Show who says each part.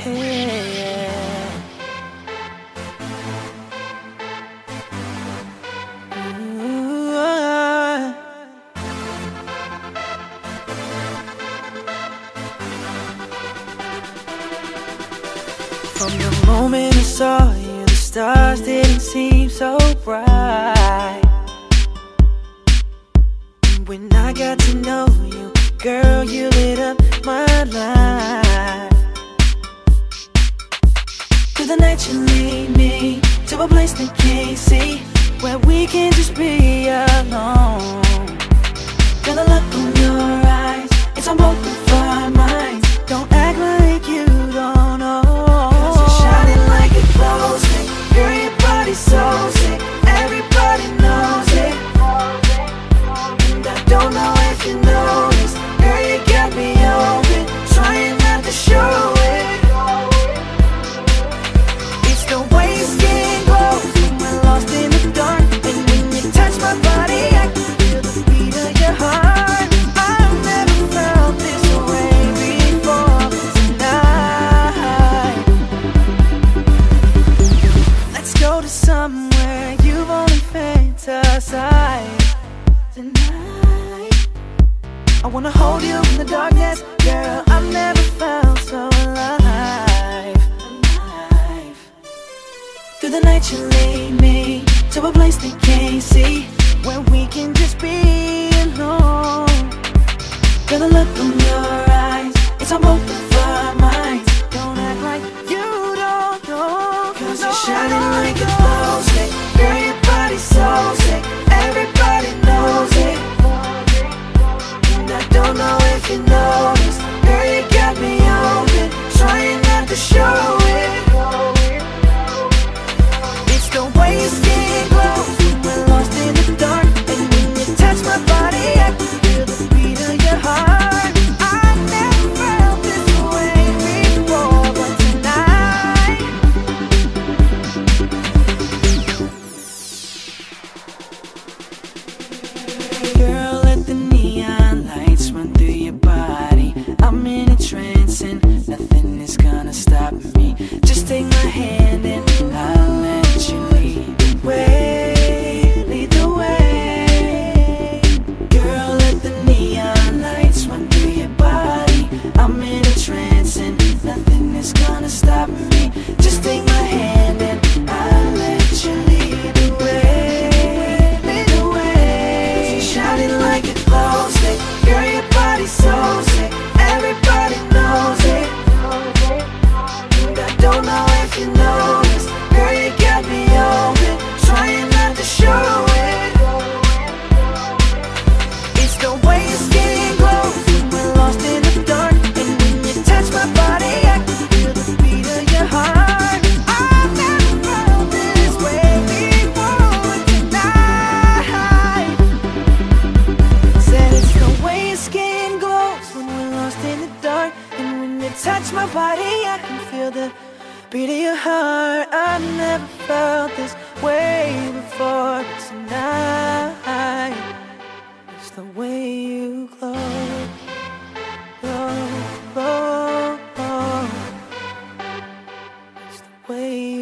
Speaker 1: From the moment I saw you, the stars didn't seem so bright. When I got to know you, girl, you lit up my life. The night, you lead me to a place they can't see, where we can just be alone. I wanna hold you in the darkness, girl. I've never felt so alive. alive. Through the night you lead me to a place they can't see Where we can just be alone Feel the look in your eyes It's on both of our minds Don't act like you don't know Cause you're shining like a glow stick Girl, your body's so Just take my hand and I'll let you lead the way. Lead the way. Girl, let the neon lights run through your body. I'm in a trance and nothing is gonna stop me. Just take my hand and I'll let you lead the way. Lead the way. Like a Girl, you got me open, trying not to show it. It's the way your skin glows when we're lost in the dark. And when you touch my body, I can feel the beat of your heart. I've this way tonight. Said it's the way your skin glows when we're lost in the dark. And when you touch my body, I can feel the Beating heart, I never felt this way before tonight, it's the way you glow Glow, glow, glow. It's the way